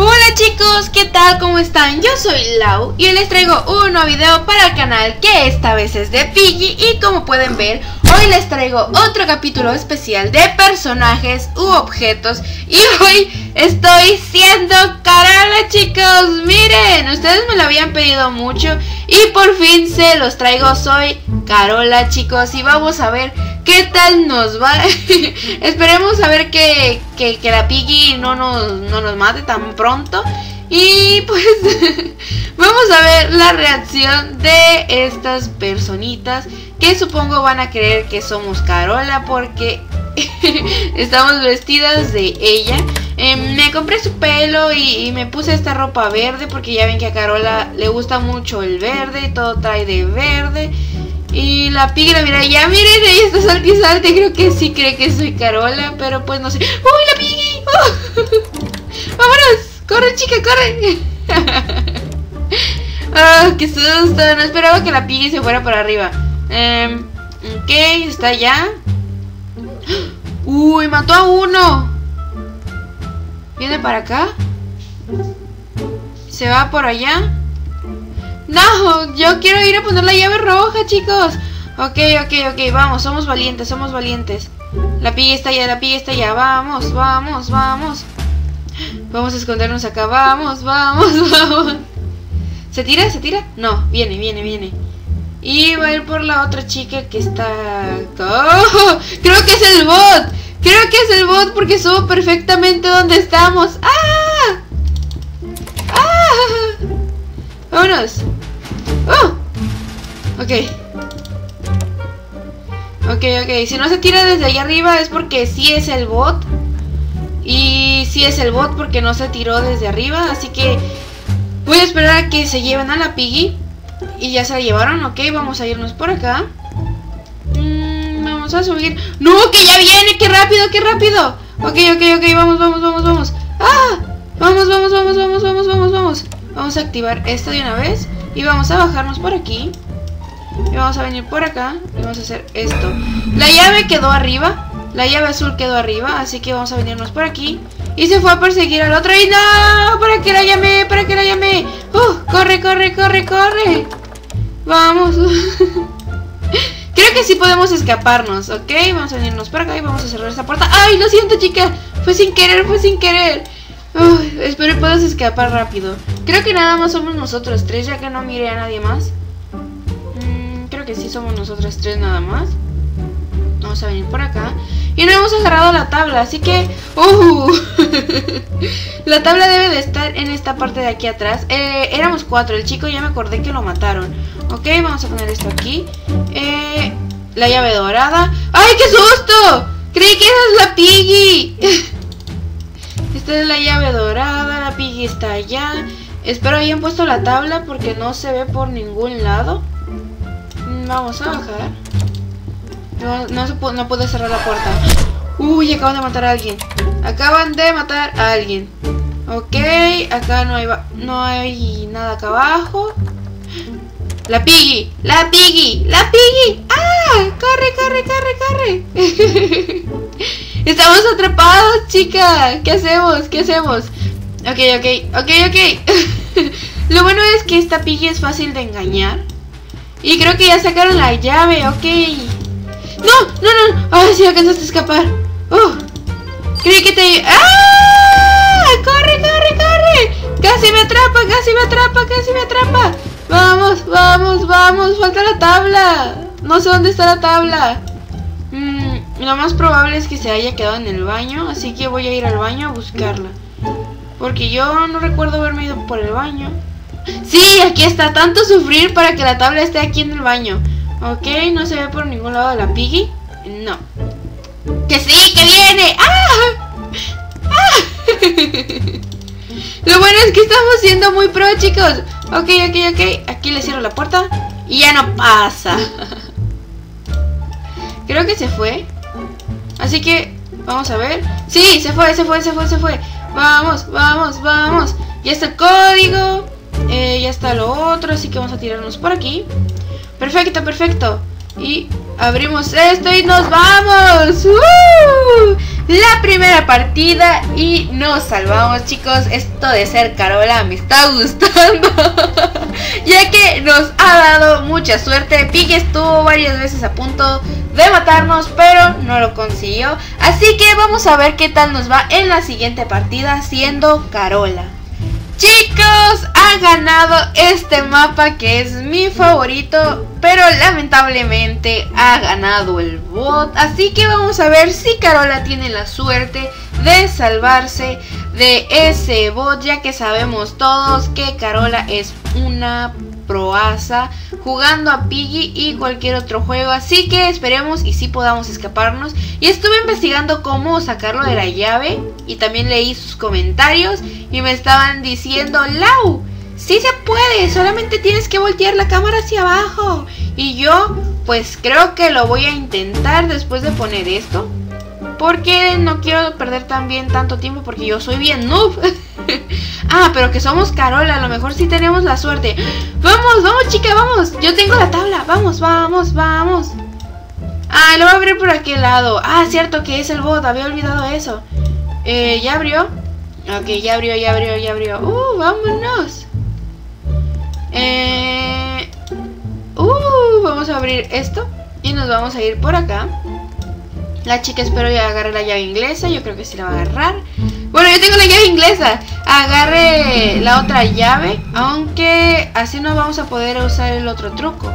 Hola chicos, ¿qué tal? ¿Cómo están? Yo soy Lau y hoy les traigo un nuevo video para el canal que esta vez es de Piggy y como pueden ver, hoy les traigo otro capítulo especial de personajes u objetos y hoy estoy siendo Carola chicos, miren, ustedes me lo habían pedido mucho y por fin se los traigo, soy Carola chicos y vamos a ver qué tal nos va. Esperemos a ver que, que, la Piggy no nos, no nos mate tan pronto. Y pues vamos a ver la reacción de estas personitas que supongo van a creer que somos Carola porque estamos vestidas de ella. Em, me compré su pelo y, me puse esta ropa verde porque ya ven que a Carola le gusta mucho el verde y todo trae de verde. Y la pigra, mira, ya miren, ella está salte y salte. Creo que sí cree que soy Carola, pero pues no sé. ¡Uy, la piggy! ¡Vámonos! ¡Corre, chica, corre! ¡Ah, qué susto! No esperaba que la piggy se fuera para arriba. Eh, ok, está allá. ¡Uy, mató a uno! ¿Viene para acá? ¿Se va por allá? No, yo quiero ir a poner la llave roja, chicos. Ok, ok, ok, vamos, somos valientes, somos valientes. La pilla está allá, la pilla está allá. Vamos, vamos, vamos. Vamos a escondernos acá, vamos, vamos, vamos. ¿Se tira? ¿Se tira? No, viene, viene, viene. Y va a ir por la otra chica que está... ¡Oh! Creo que es el bot. Creo que es el bot porque subo perfectamente donde estamos. ¡Ah! ¡Ah! Vámonos. Ok. Ok, ok. Si no se tira desde ahí arriba es porque sí es el bot. Y sí es el bot porque no se tiró desde arriba. Así que voy a esperar a que se lleven a la Piggy. Y ya se la llevaron, ok. Vamos a irnos por acá. Mm, vamos a subir. ¡No! ¡Que ya viene! ¡Qué rápido, qué rápido! Ok, ok, ok. Vamos, vamos, vamos, vamos. ¡Ah! Vamos, vamos, vamos, vamos, vamos, vamos, vamos. Vamos a activar esto de una vez. Y vamos a bajarnos por aquí. Y vamos a venir por acá. Y vamos a hacer esto. La llave quedó arriba. La llave azul quedó arriba. Así que vamos a venirnos por aquí. Y se fue a perseguir al otro. ¡Y no! ¿Para que la llame? ¿Para que la llame? ¡Uh! ¡Corre, corre, corre, corre! Vamos. Creo que sí podemos escaparnos, ¿ok? Vamos a venirnos por acá y vamos a cerrar esta puerta. ¡Ay, lo siento, chica! Fue sin querer, fue sin querer. Uy, espero que puedas escapar rápido. Creo que nada más somos nosotros tres, ya que no mire a nadie más. Que sí somos nosotros tres nada más. Vamos a venir por acá. Y no hemos agarrado la tabla, así que... Uh, la tabla debe de estar en esta parte de aquí atrás. Eh, éramos cuatro, el chico ya me acordé que lo mataron. Ok, vamos a poner esto aquí. Eh, la llave dorada. ¡Ay, qué susto! Creí que era la Piggy. Esta es la llave dorada, la Piggy está allá. Espero hayan puesto la tabla porque no se ve por ningún lado. Vamos a bajar. No, no, no puede cerrar la puerta. Uy, acaban de matar a alguien. Acaban de matar a alguien. Ok, acá no hay, no hay nada acá abajo. La Piggy, la Piggy, la Piggy. ¡Ah! Corre, corre, corre, corre. Estamos atrapados, chica. ¿Qué hacemos? ¿Qué hacemos? Ok, ok, ok, ok. Lo bueno es que esta Piggy es fácil de engañar. Y creo que ya sacaron la llave, ok. No, no, no. Ay, sí, alcanzaste a escapar. Oh, creí que te... ¡Ah! ¡Corre, corre, corre! Casi me atrapa, casi me atrapa, casi me atrapa. Vamos, vamos, vamos. Falta la tabla. No sé dónde está la tabla. Mm, lo más probable es que se haya quedado en el baño. Así que voy a ir al baño a buscarla. Porque yo no recuerdo haberme ido por el baño. Sí, aquí está. Tanto sufrir para que la tabla esté aquí en el baño. Ok, no se ve por ningún lado la Piggy. No. ¡Que sí, que viene! ¡Ah! ¡Ah! Lo bueno es que estamos siendo muy pro, chicos. Ok, ok, ok. Aquí le cierro la puerta. Y ya no pasa. Creo que se fue. Así que vamos a ver. Sí, se fue, se fue, se fue, se fue. Vamos, vamos, vamos. Ya está el código. Ya está lo otro. Así que vamos a tirarnos por aquí. Perfecto, perfecto. Y abrimos esto y nos vamos. ¡Uh! la primera partida y nos salvamos chicos. Esto de ser Carola me está gustando. ya que nos ha dado mucha suerte. Piggy estuvo varias veces a punto de matarnos, pero no lo consiguió. Así que vamos a ver qué tal nos va en la siguiente partida siendo Carola. Chicos, ha ganado este mapa que es mi favorito, pero lamentablemente ha ganado el bot. Así que vamos a ver si Carola tiene la suerte de salvarse de ese bot, ya que sabemos todos que Carola es una proasa jugando a Piggy y cualquier otro juego. Así que esperemos y si podamos escaparnos. Y estuve investigando cómo sacarlo de la llave y también leí sus comentarios y me estaban diciendo, Lau, sí se puede, solamente tienes que voltear la cámara hacia abajo. Y yo, pues creo que lo voy a intentar después de poner esto. Porque no quiero perder también tanto tiempo porque yo soy bien noob. ah, pero que somos Carola, a lo mejor sí tenemos la suerte. Vamos, vamos chica, vamos. Yo tengo la tabla. Vamos, vamos, vamos. Ah, lo voy a abrir por aquel lado. Ah, cierto que es el bot, había olvidado eso. Eh, ¿ya abrió? Ok, ya abrió, ya abrió, ya abrió. Uh, vámonos. Eh... Uh, vamos a abrir esto. Y nos vamos a ir por acá. La chica espero ya agarre la llave inglesa. Yo creo que sí la va a agarrar. Bueno, yo tengo la llave inglesa. Agarre la otra llave. Aunque así no vamos a poder usar el otro truco.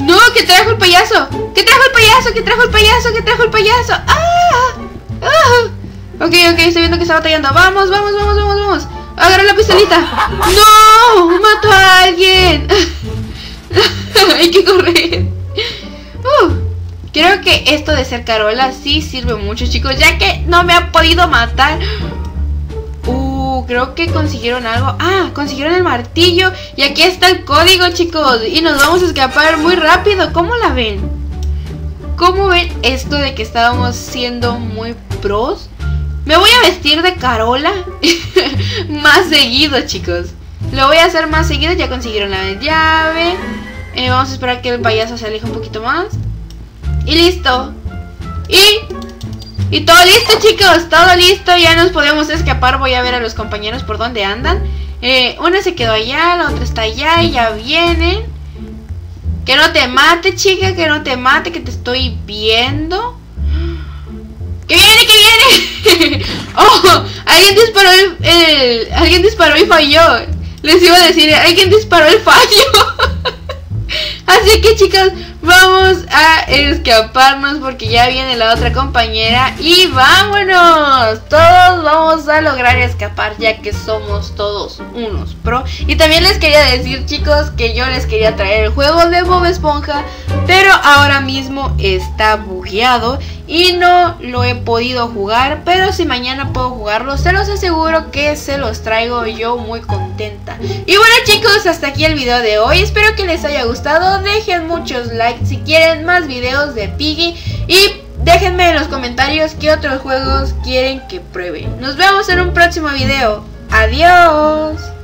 ¡No! ¿Qué trajo el payaso? ¿Qué trajo el payaso? ¿Qué trajo el payaso? ¿Qué trajo el payaso? ¡Ah! ¡Ah! Ok, ok, estoy viendo que está batallando. Vamos, vamos, vamos, vamos, vamos. Agarra la pistolita. ¡No! ¡Mató a alguien! Hay que correr. Creo que esto de ser Carola sí sirve mucho, chicos, ya que no me ha podido matar. Uh, creo que consiguieron algo. Ah, consiguieron el martillo. Y aquí está el código, chicos. Y nos vamos a escapar muy rápido. ¿Cómo la ven? ¿Cómo ven esto de que estábamos siendo muy pros? Me voy a vestir de Carola más seguido, chicos. Lo voy a hacer más seguido. Ya consiguieron la llave. Eh, vamos a esperar que el payaso se aleje un poquito más. Y listo. Y... Y todo listo, chicos. Todo listo. Ya nos podemos escapar. Voy a ver a los compañeros por dónde andan. Eh, una se quedó allá, la otra está allá y ya vienen. Que no te mate, chica, que no te mate, que te estoy viendo. ¡Que viene, que viene! ¡Oh! Alguien disparó el, Alguien disparó y falló. Les iba a decir, alguien disparó el fallo. Así que chicos, vamos a escaparnos porque ya viene la otra compañera y vámonos. Todos vamos a lograr escapar ya que somos todos unos pro. Y también les quería decir chicos que yo les quería traer el juego de Bob Esponja, pero ahora mismo está bugueado y no lo he podido jugar, pero si mañana puedo jugarlo, se los aseguro que se los traigo yo muy contenta. Y bueno chicos, hasta aquí el video de hoy, espero que les haya gustado, dejen muchos likes si quieren más videos de Piggy y déjenme en los comentarios qué otros juegos quieren que pruebe. Nos vemos en un próximo video, adiós.